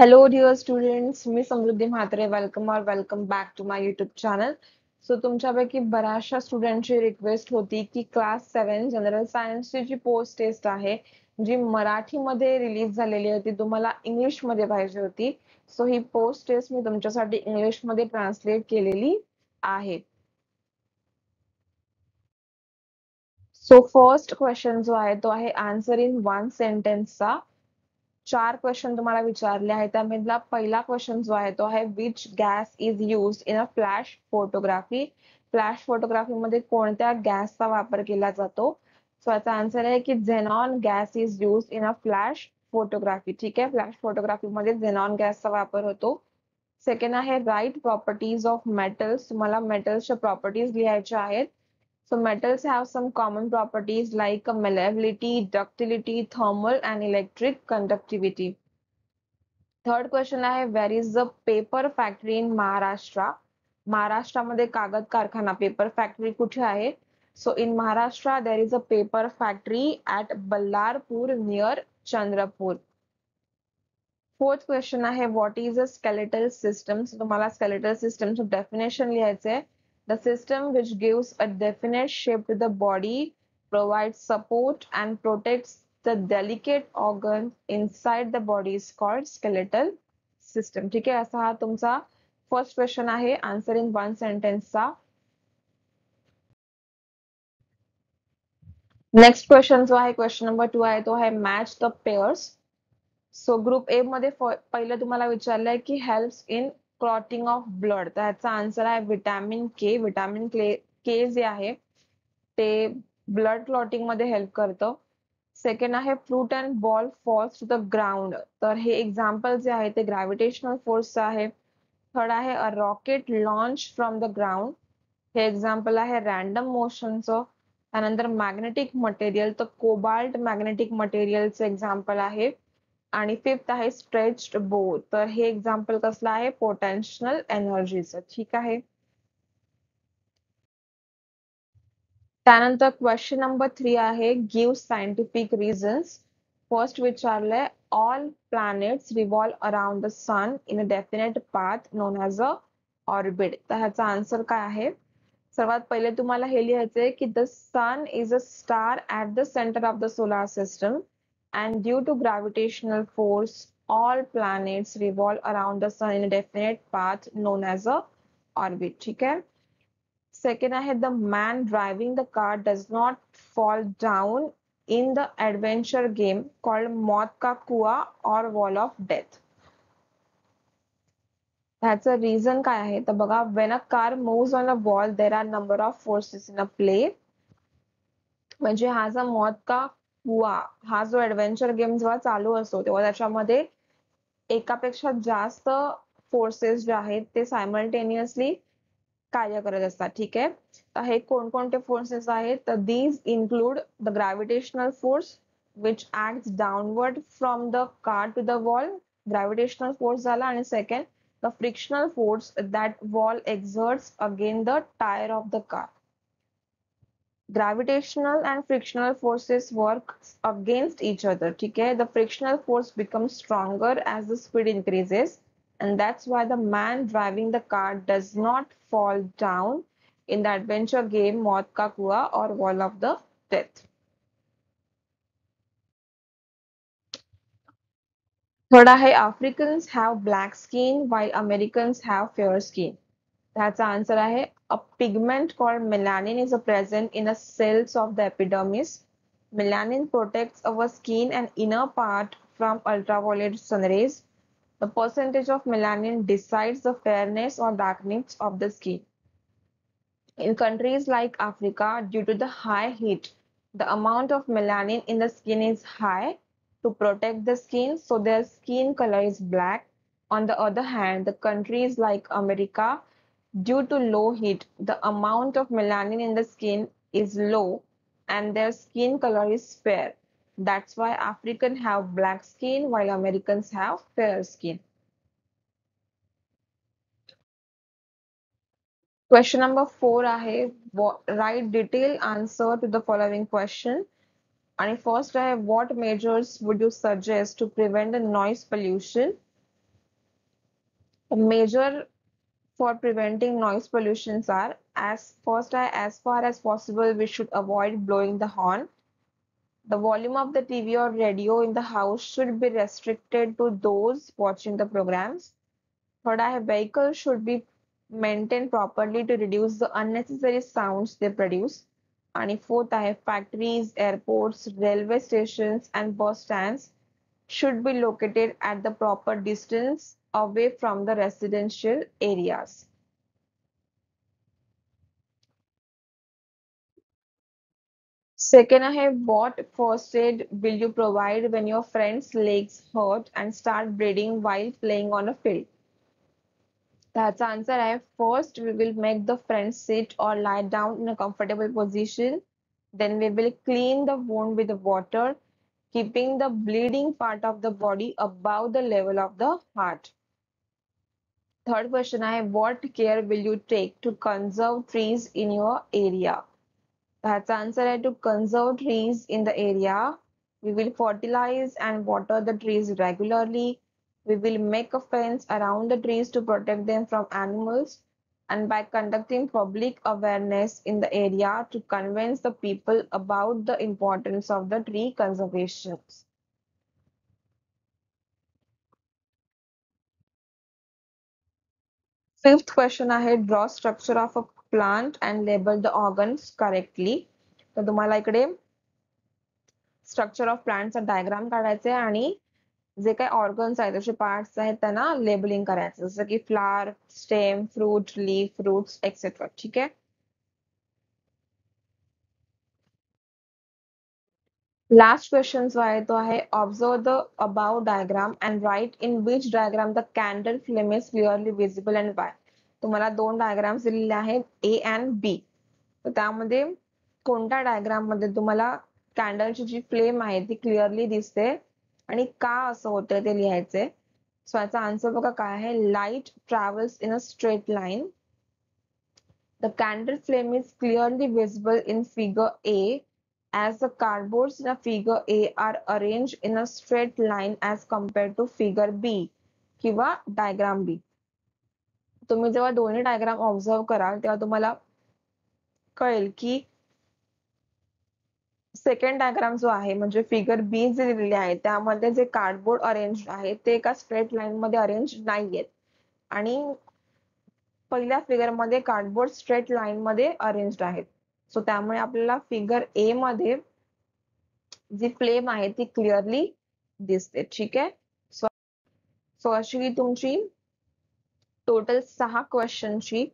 Hello, dear students. मी Samruddhi Mhatre. Welcome और welcome back to my YouTube channel so तुमच्यापैकी बऱ्याचशा स्टुडंटची रिक्वेस्ट होती की क्लास सेवन जनरल सायन्सची जी पोस्ट टेस्ट आहे जी मराठीमध्ये रिलीज झालेली होती तुम्हाला इंग्लिशमध्ये पाहिजे होती. सो ही पोस्ट टेस्ट मी तुमच्यासाठी इंग्लिशमध्ये ट्रान्सलेट केलेली आहे. सो फर्स्ट क्वेश्चन जो आहे तो आहे आन्सर इन वन सेंटेन्सचा चार क्वेश्चन तुम्हाला विचारले आहेत. त्यामधला पहिला क्वेश्चन जो आहे तो आहे which gas is use in a flash photography flash photography मध्ये कोणत्या गॅसचा वापर केला जातो? सो याचा आन्सर आहे की xenon gas is use in a flash photography ठीक आहे? फ्लॅश फोटोग्राफी मध्ये झेनॉन गॅसचा वापर होतो. सेकंड आहे राईट प्रॉपर्टीज ऑफ मेटल्स तुम्हाला मेटल्सच्या प्रॉपर्टीज लिहायच्या आहेत. So metals have some common properties like malleability, ductility, thermal and electric conductivity. Third question आहे where is the paper factory in Maharashtra? महाराष्ट्रामध्ये कागद कारखाना पेपर फॅक्टरी कुठे आहे so in Maharashtra there is a paper factory at Ballarpur near Chandrapur fourth question आहे what is a skeletal system तुम्हाला skeletal सिस्टमचं definition लिहायचं आहे The system which gives a definite shape to the body, provides support and protects the delicate organ inside the body is called skeletal system. ठीक आहे असा हा तुमचा first question आहे answer in one सेंटेन्सचा next question जो आहे question number two आहे तो आहे match the pairs so group A मध्ये पहिलं तुम्हाला विचारलंय की helps in clotting of blood तर ह्याचा आन्सर आहे विटॅमिन के विटॅमिन के के जे आहे ते ब्लड क्लॉटिंगमध्ये हेल्प करतं. सेकंड आहे fruit and ball falls to the ground तर हे एक्झाम्पल जे आहे ते ग्रॅव्हिटेशनल फोर्स आहे. थर्ड आहे a rocket launch from the ground हे एक्झाम्पल आहे रॅन्डम मोशनचं त्यानंतर मॅग्नेटिक मटेरियल तर कोबाल्ट मॅग्नेटिक मटेरियलचं एक्झाम्पल आहे. आणि फिफ्थ आहे स्ट्रेच्ड बो तर हे एक्झाम्पल कसलं आहे? पोटेन्शियल एनर्जीचं ठीक आहे? त्यानंतर क्वेश्चन नंबर थ्री आहे give scientific reasons first विचारलंय all planets revolve around the sun in a definite path known as a orbit तर ह्याचा आन्सर काय आहे? सर्वात पहिले तुम्हाला हे लिहायचंय की the sun is a star at the centre of the solar system and due to gravitational force all planets revolve around the sun in a definite path known as a orbit ठीक है second आहे the man driving the car does not fall down in the adventure game called मौत का कुआ or wall of death ह्याचं reason काय आहे तर बघा when a car moves on a wall there are number of forces in a play म्हणजे हा जो मौत का वा हा जो ऍडव्हेंचर गेम जेव्हा चालू असतो तेव्हा त्याच्यामध्ये एकापेक्षा जास्त फोर्सेस जे आहेत ते सायमल्टेनियसली कार्य करत असतात ठीक आहे? तर हे कोणकोणते फोर्सेस आहेत? तर these include the gravitational force which act downward from the car to the wall gravitational force झाला आणि second the frictional force that wall exerts again the tyre of the car gravitational and frictional forces work against each other okay the frictional force becomes stronger as the speed increases and that's why the man driving the car does not fall down in the adventure game Maut Ka Kua or Wall of the Death. Third Africans have black skin while Americans have fair skin. That's the answer a pigment called melanin is present in the cells of the epidermis. Melanin protects our skin and inner part from ultraviolet sun rays. The percentage of melanin decides the fairness or darkness of the skin. In countries like Africa, due to the high heat, the amount of melanin in the skin is high to protect the skin, so their skin color is black. On the other hand, the countries like America, Due to low heat, the amount of melanin in the skin is low and their skin color is fair. That's why Africans have black skin while Americans have fair skin. Question number four आहे write detailed answer to the following question. आणि first आहे what measures would you suggest to prevent the noise pollution? The measure for preventing noise pollutions are as first as far as possible we should avoid blowing the horn. The volume of the TV or radio in the house should be restricted to those watching the programs. Third, vehicles should be maintained properly to reduce the unnecessary sounds they produce. And fourth, I factories, airports, railway stations, and bus stands should be located at the proper distance away from the residential areas. Second, I have what first aid will you provide when your friend's legs hurt and start bleeding while playing on a field? That's answer I have first we will make the friend sit or lie down in a comfortable position. Then we will clean the wound with the water, keeping the bleeding part of the body above the level of the heart. Third question I have what care will you take to conserve trees in your area? That's answer I to conserve trees in the area. We will fertilize and water the trees regularly we will make a fence around the trees to protect them from animals and by conducting public awareness in the area to convince the people about the importance of the tree conservation. Fifth question आहे draw structure of a plant and label the organs correctly. तर तुम्हाला इकडे structure of प्लांटचा diagram काढायचा आहे आणि जे काही organs आहेत जसे पार्ट्स आहेत त्यांना लेबलिंग करायचं. जसं की flower stem fruit leaf fruits etcetera ठीक आहे? लास्ट क्वेश्चन जो आहे तो आहे observe the above diagram and write in which diagram the candle flame is clearly visible and why तुम्हाला दोन डायग्राम्स दिलेले आहेत ए अँड बी तर त्यामध्ये कोणत्या डायग्राममध्ये तुम्हाला कॅन्डलची जी फ्लेम आहे ती क्लिअरली दिसते आणि का असं होतंय ते लिहायचंय. सो याचा आन्सर बघा काय आहे? Light travels in a straight line the candle flame is clearly visible in figure A as the cardboards in a figure A are arranged in a straight line as compared to figure B किंवा diagram B तुम्ही जेव्हा दोन्ही diagram observe कराल तेव्हा तुम्हाला कळेल की second diagram जो आहे म्हणजे फिगर बी जे दिलेले आहे त्यामध्ये जे कार्डबोर्ड अरेंज आहे ते एका स्ट्रेट लाईन मध्ये अरेंज नाहीयेत. आणि पहिल्या फिगरमध्ये कार्डबोर्ड स्ट्रेट लाईन मध्ये अरेंज आहेत. सो त्यामुळे आपल्याला फिगर ए मध्ये जी फ्लेम आहे ती क्लिअरली दिसते. ठीक आहे? सो सो अशी तुमची टोटल सहा क्वेश्चनची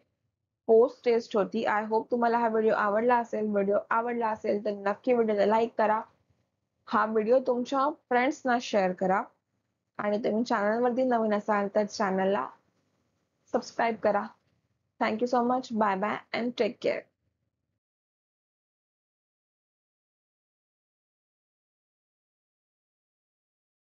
पोस्ट टेस्ट होती. आय होप तुम्हाला हा व्हिडिओ आवडला असेल. व्हिडिओ आवडला असेल तर नक्की व्हिडिओला लाईक करा. हा व्हिडिओ तुमच्या फ्रेंड्सना शेअर करा. आणि तुम्ही चॅनलवरती नवीन असाल तर चॅनलला सबस्क्राईब करा. Thank you so much bye bye and take care